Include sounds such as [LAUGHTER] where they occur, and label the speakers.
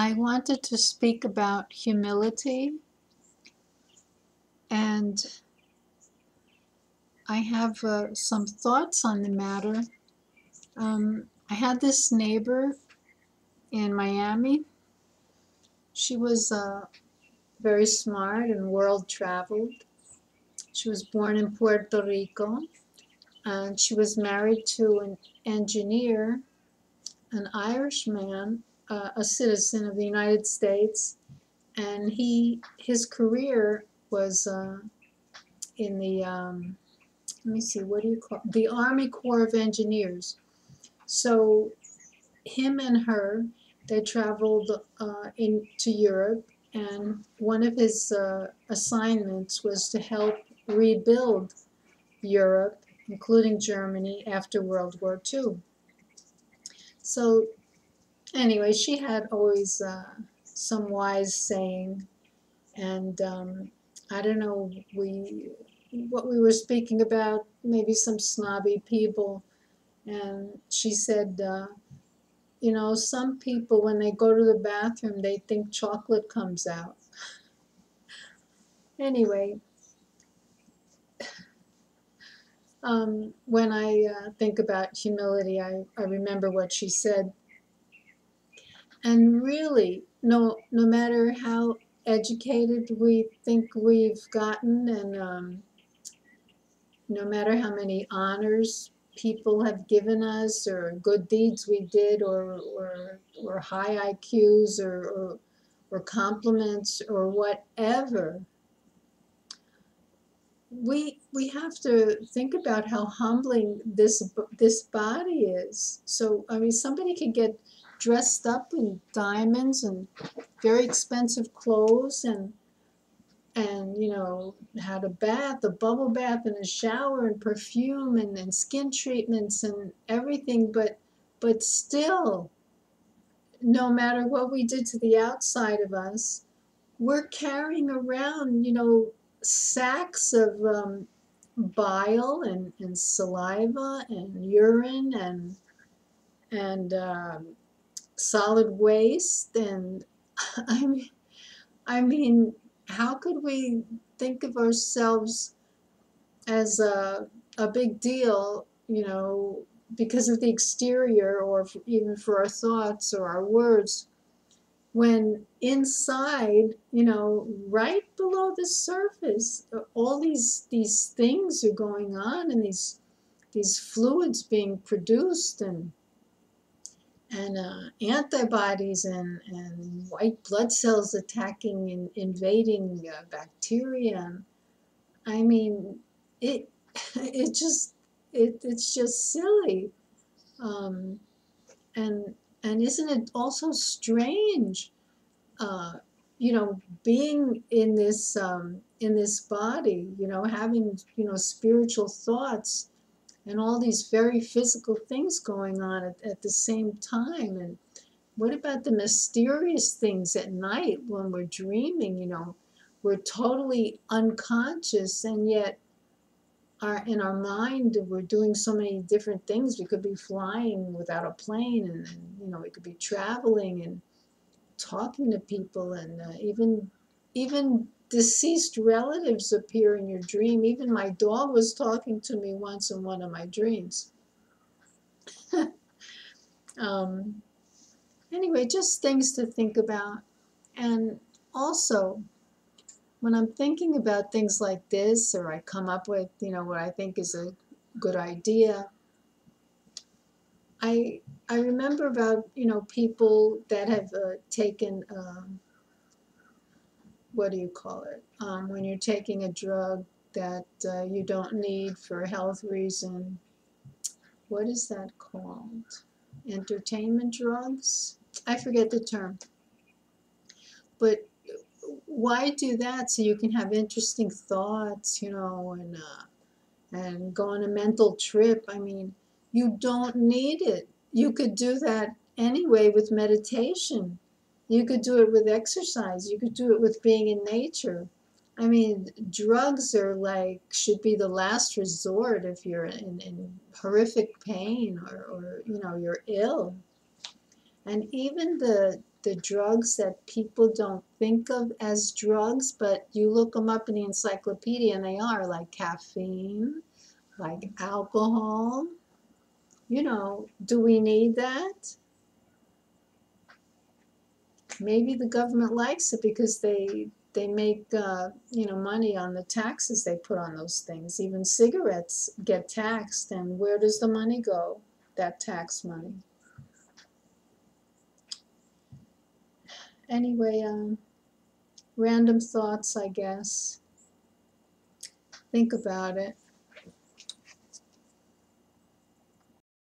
Speaker 1: I wanted to speak about humility, and I have uh, some thoughts on the matter. Um, I had this neighbor in Miami. She was uh, very smart and world traveled. She was born in Puerto Rico, and she was married to an engineer, an Irishman uh, a citizen of the United States, and he his career was uh, in the um, let me see what do you call the Army Corps of Engineers. So him and her they traveled uh, into Europe, and one of his uh, assignments was to help rebuild Europe, including Germany, after World War II. So anyway, she had always uh, some wise saying, and um, I don't know, we what we were speaking about, maybe some snobby people, and she said, uh, you know, some people when they go to the bathroom, they think chocolate comes out. [LAUGHS] anyway. Um, when I uh, think about humility, I, I remember what she said and really, no, no matter how educated we think we've gotten, and um, no matter how many honors people have given us, or good deeds we did, or or, or high IQs, or, or or compliments, or whatever, we we have to think about how humbling this this body is. So I mean, somebody can get dressed up in diamonds and very expensive clothes and and you know had a bath a bubble bath and a shower and perfume and, and skin treatments and everything but but still no matter what we did to the outside of us we're carrying around you know sacks of um, bile and, and saliva and urine and and um, solid waste and [LAUGHS] I mean, I mean, how could we think of ourselves as a, a big deal, you know, because of the exterior or even for our thoughts or our words, when inside, you know, right below the surface, all these these things are going on and these these fluids being produced and and uh, antibodies and, and white blood cells attacking and invading uh, bacteria. I mean, it [LAUGHS] it just it it's just silly, um, and and isn't it also strange? Uh, you know, being in this um, in this body, you know, having you know spiritual thoughts and all these very physical things going on at, at the same time. And what about the mysterious things at night when we're dreaming? You know, we're totally unconscious, and yet our in our mind we're doing so many different things. We could be flying without a plane, and, and you know, we could be traveling and talking to people, and uh, even even deceased relatives appear in your dream. Even my dog was talking to me once in one of my dreams. [LAUGHS] um, anyway, just things to think about. And also, when I'm thinking about things like this, or I come up with, you know, what I think is a good idea, I I remember about, you know, people that have uh, taken um, what do you call it? Um, when you're taking a drug that uh, you don't need for a health reason. What is that called? Entertainment drugs? I forget the term. But why do that so you can have interesting thoughts, you know, and uh, and go on a mental trip? I mean, you don't need it. You could do that anyway with meditation you could do it with exercise. You could do it with being in nature. I mean, drugs are like, should be the last resort if you're in, in horrific pain or, or, you know, you're ill. And even the, the the drugs that people don't think of as drugs, but you look them up in the encyclopedia and they are like caffeine, like alcohol. You know, do we need that? Maybe the government likes it because they they make uh, you know money on the taxes they put on those things. Even cigarettes get taxed, and where does the money go? That tax money. Anyway, um, random thoughts, I guess. Think about it.